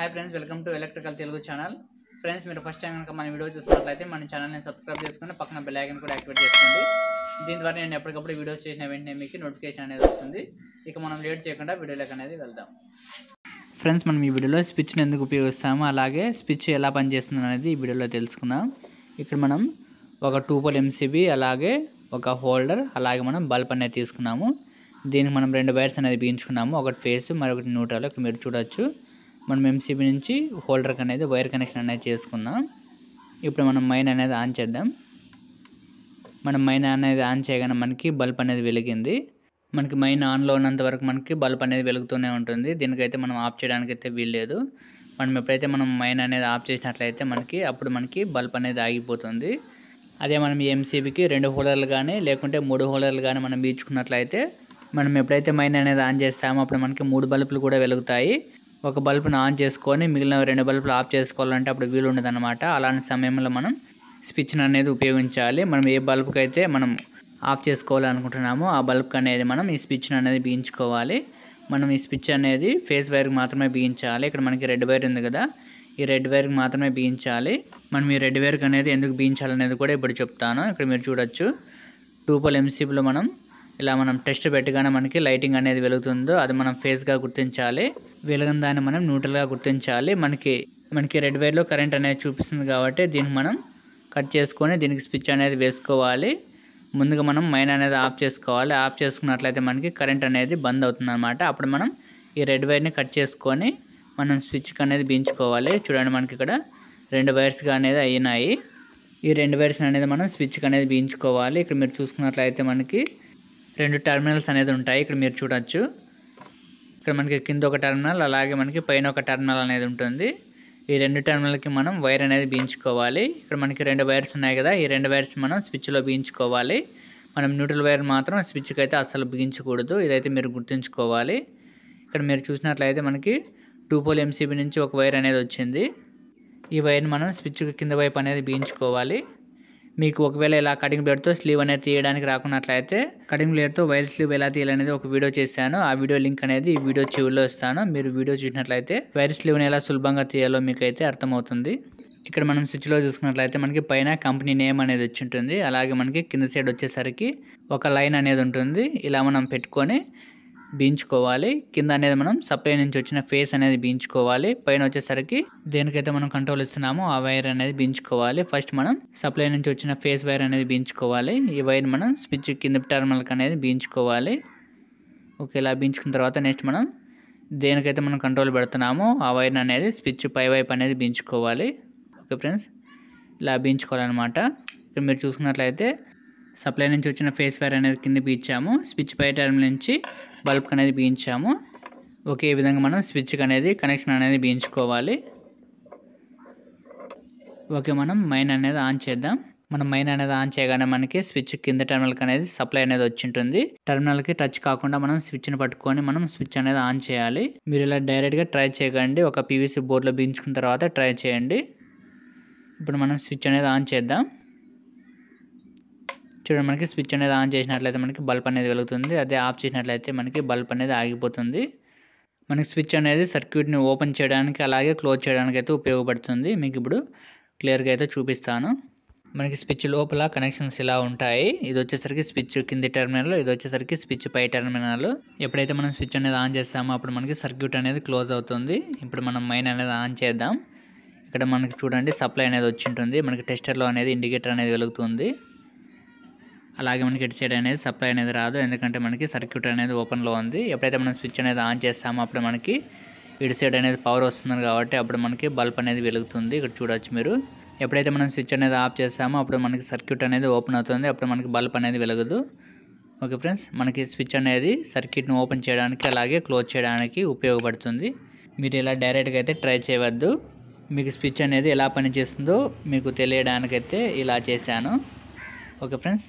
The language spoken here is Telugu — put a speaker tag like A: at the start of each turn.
A: Hi friends welcome to electrical Telugu channel friends మీరు ఫస్ట్ టైం కనుక మన వీడియో చూసినట్లయితే మన ఛానల్ని సబ్స్క్రైబ్ చేసుకుని పక్కన బెల్ కూడా యాక్టివేట్ చేసుకోండి. దీని ద్వారా నేను ఎప్పటికప్పుడు వీడియో చేసిన వెంటనే మీకు నోటిఫికేషన్ అనేది వస్తుంది. ఇక మనం లేట్ చేయకుండా వీడియోలోకి అనేది వెళ్దాం. ఫ్రెండ్స్ మనం ఈ వీడియోలో స్విచ్ని ఎందుకు ఉపయోగిస్తాము? అలాగే స్విచ్ ఎలా పనిచేస్తుంది అనేది ఈ వీడియోలో తెలుసుకుందాం. ఇక్కడ మనం ఒక టూ పోల్ ఎంసీబీ అలాగే ఒక హోల్డర్ అలాగే మనం బల్బ్ అనేది తీసుకున్నాము. దీనికి మనం రెండు వైర్స్ అనేది బిగించుకున్నాము. ఒకటి ఫేస్ మరొకటి న్యూట్రల్ ఇక్కడ మీరు చూడొచ్చు. మనం ఎంసీబీ నుంచి హోల్డర్కి అనేది వైర్ కనెక్షన్ అనేది చేసుకుందాం. ఇప్పుడు మనం మైన్ అనేది ఆన్ చేద్దాం. మనం మైన్ అనేది ఆన్ చేయగానే మనకి బల్బ్ అనేది వెలిగింది. మనకి మైన్ ఆన్లో ఉన్నంత వరకు మనకి బల్బ్ అనేది వెలుగుతూనే ఉంటుంది. దీనికైతే మనం ఆఫ్ చేయడానికి అయితే వీల్లేదు మనం ఎప్పుడైతే మనం మైన్ అనేది ఆఫ్ చేసినట్లయితే మనకి అప్పుడు మనకి బల్బ్ అనేది ఆగిపోతుంది. అదే మనం ఎంసీబీకి రెండు హోల్డర్లు కానీ లేకుంటే మూడు హోల్డర్లు కానీ మనం బీచుకున్నట్లయితే మనం ఎప్పుడైతే మైన్ అనేది ఆన్ చేస్తామో అప్పుడు మనకి మూడు బల్బులు కూడా వెలుగుతాయి. ఒక బల్బును ఆన్ చేసుకొని మిగిలిన రెండు బల్బులు ఆఫ్ చేసుకోవాలంటే అప్పుడు వీలు ఉండదన్నమాట. అలాంటి సమయంలో మనం స్విచ్ను అనేది ఉపయోగించాలి. మనం ఏ బల్బుకి అయితే మనం ఆఫ్ చేసుకోవాలనుకుంటున్నామో ఆ బల్బ్ అనేది మనం ఈ స్విచ్ను అనేది బిగించుకోవాలి. మనం ఈ స్విచ్ అనేది ఫేస్ వైర్కి మాత్రమే బిగించాలి. ఇక్కడ మనకి రెడ్ వైర్ ఉంది కదా ఈ రెడ్ వైర్కి మాత్రమే బిగించాలి. మనం ఈ రెడ్ వైర్కి అనేది ఎందుకు బిగించాలనేది కూడా ఇప్పుడు చెప్తాను. ఇక్కడ మీరు చూడొచ్చు. టూపల్ ఎంసీబీలో మనం ఇలా మనం టెస్ట్ పెట్టగానే మనకి లైటింగ్ అనేది వెలుగుతుందో అది మనం ఫేస్గా గుర్తించాలి. వెలుగున దాన్ని మనం న్యూట్రల్గా గుర్తించాలి. మనకి మనకి రెడ్ వైర్లో కరెంట్ అనేది చూపిస్తుంది కాబట్టి దీన్ని మనం కట్ చేసుకొని దీనికి స్విచ్ అనేది వేసుకోవాలి. ముందుగా మనం మైన్ అనేది ఆఫ్ చేసుకోవాలి. ఆఫ్ చేసుకున్నట్లయితే మనకి కరెంట్ అనేది బంద్ అవుతుంది అనమాట అప్పుడు మనం ఈ రెడ్ వైర్ని కట్ చేసుకొని మనం స్విచ్కి అనేది బీయించుకోవాలి చూడండి మనకి ఇక్కడ రెండు వైర్స్గా అనేది అయినాయి. ఈ రెండు వైర్స్ అనేది మనం స్విచ్కి అనేది బీయించుకోవాలి ఇక్కడ మీరు చూసుకున్నట్లయితే మనకి రెండు టెర్మినల్స్ అనేది ఉంటాయి. ఇక్కడ మీరు చూడొచ్చు. ఇక్కడ మనకి కింద ఒక టెర్మినల్ అలాగే మనకి పైన ఒక టెర్మినల్ అనేది ఉంటుంది. ఈ రెండు టెర్మినల్కి మనం వైర్ అనేది బీయించుకోవాలి ఇక్కడ మనకి రెండు వైర్స్ ఉన్నాయి కదా ఈ రెండు వైర్స్ మనం స్విచ్లో బీయించుకోవాలి మనం న్యూట్రల్ వైర్ మాత్రం స్విచ్కి అయితే అస్సలు బిగించకూడదు. ఇదైతే మీరు గుర్తుంచుకోవాలి. ఇక్కడ మీరు చూసినట్లయితే మనకి టూ పోల్ ఎంసీబీ నుంచి ఒక వైర్ అనేది వచ్చింది. ఈ వైర్ని మనం స్విచ్ కింద వైపు అనేది బీయించుకోవాలి మీకు ఒకవేళ ఇలా కటింగ్ బ్లేడ్తో స్లీవ్ అనేది తీయడానికి రాకున్నట్లయితే కటింగ్ బ్లేడ్తో వైర్ స్లీవ్ ఎలా తీయాలనేది ఒక వీడియో చేశాను. ఆ వీడియో లింక్ అనేది ఈ వీడియో చివరిలో ఇస్తాను. మీరు వీడియో చూసినట్లయితే వైర్ స్లీవ్ని ఎలా సులభంగా తీయాలో మీకు అయితే అర్థమవుతుంది. ఇక్కడ మనం స్విచ్లో చూసుకున్నట్లయితే మనకి పైన కంపెనీ నేమ్ అనేది వచ్చి ఉంటుంది. అలాగే మనకి కింద సైడ్ వచ్చేసరికి ఒక లైన్ అనేది ఉంటుంది. ఇలా మనం పెట్టుకొని బీయించుకోవాలి. కింద అనేది మనం సప్లై నుంచి వచ్చిన ఫేస్ అనేది బీయించుకోవాలి. పైన వచ్చేసరికి దేనికైతే మనం కంట్రోల్ ఇస్తున్నామో ఆ వైర్ అనేది బీంచుకోవాలి ఫస్ట్ మనం సప్లై నుంచి వచ్చిన ఫేస్ వైర్ అనేది బీయించుకోవాలి. ఈ వైర్ మనం స్విచ్ కింద టర్మినల్కి అనేది బీయించుకోవాలి. ఓకే ఇలా బీయించుకున్న తర్వాత నెక్స్ట్ మనం దేనికైతే మనం కంట్రోల్ పెడుతున్నామో ఆ వైర్ అనేది స్విచ్ పై వైపు అనేది బీంచుకోవాలి ఓకే ఫ్రెండ్స్ ఇలా బీయించుకోవాలన్నమాట. ఇక్కడ మీరు చూసుకున్నట్లయితే సప్లై నుంచి వచ్చిన ఫేస్ వైర్ అనేది కింద బీయించాము. స్విచ్ పై టర్మినల్ నుంచి బల్బ్ అనేది బిగించాము. ఒకే విధంగా మనం స్విచ్కి అనేది కనెక్షన్ అనేది బిగించుకోవాలి. ఓకే మనం మైన్ అనేది ఆన్ చేద్దాం. మనం మైన్ అనేది ఆన్ చేయగానే మనకి స్విచ్ కింద టెర్మినల్కి అనేది సప్లై అనేది వచ్చి ఉంటుంది టర్మినల్కి టచ్ కాకుండా మనం స్విచ్ని పట్టుకొని మనం స్విచ్ అనేది ఆన్ చేయాలి. మీరు ఇలా డైరెక్ట్గా ట్రై చేయకండి. ఒక పీవీసీ బోర్డులో బిగించుకున్న తర్వాత ట్రై చేయండి. ఇప్పుడు మనం స్విచ్ అనేది ఆన్ చేద్దాం. చూడండి మనకి స్విచ్ అనేది ఆన్ చేసినట్లయితే మనకి బల్బ్ అనేది వెలుగుతుంది. అదే ఆఫ్ చేసినట్లయితే మనకి బల్బ్ అనేది ఆగిపోతుంది. మనకి స్విచ్ అనేది సర్క్యూట్ని ఓపెన్ చేయడానికి అలాగే క్లోజ్ చేయడానికి అయితే ఉపయోగపడుతుంది. మీకు ఇప్పుడు క్లియర్గా అయితే చూపిస్తాను. మనకి స్విచ్ లోపల కనెక్షన్స్ ఇలా ఉంటాయి. ఇది వచ్చేసరికి స్విచ్ కింది టెర్మినల్ ఇది వచ్చేసరికి స్విచ్ పై టెర్మినల్. ఎప్పుడైతే మనం స్విచ్ అనేది ఆన్ చేస్తామో అప్పుడు మనకి సర్క్యూట్ అనేది క్లోజ్ అవుతుంది. ఇప్పుడు మనం మైన్ అనేది ఆన్ చేద్దాం. ఇక్కడ మనకి చూడండి సప్లై అనేది వచ్చి ఉంటుంది మనకి టెస్టర్లో అనేది ఇండికేటర్ అనేది వెలుగుతుంది. అలాగే మనకి ఇటు సైడ్ అనేది సప్లై అనేది రాదు. ఎందుకంటే మనకి సర్క్యూట్ అనేది ఓపెన్లో ఉంది. ఎప్పుడైతే మనం స్విచ్ అనేది ఆన్ చేస్తామో అప్పుడు మనకి ఇటు సైడ్ అనేది పవర్ వస్తుంది కాబట్టి అప్పుడు మనకి బల్బ్ అనేది వెలుగుతుంది. ఇక్కడ చూడవచ్చు మీరు. ఎప్పుడైతే మనం స్విచ్ అనేది ఆఫ్ చేస్తామో అప్పుడు మనకి సర్క్యూట్ అనేది ఓపెన్ అవుతుంది. అప్పుడు మనకి బల్బ్ అనేది వెలగదు. ఓకే ఫ్రెండ్స్ మనకి స్విచ్ అనేది సర్క్యూట్ని ఓపెన్ చేయడానికి అలాగే క్లోజ్ చేయడానికి ఉపయోగపడుతుంది. మీరు ఇలా డైరెక్ట్గా అయితే ట్రై చేయవద్దు. మీకు స్విచ్ అనేది ఎలా పనిచేస్తుందో మీకు తెలియడానికైతే ఇలా చేశాను. Okay friends.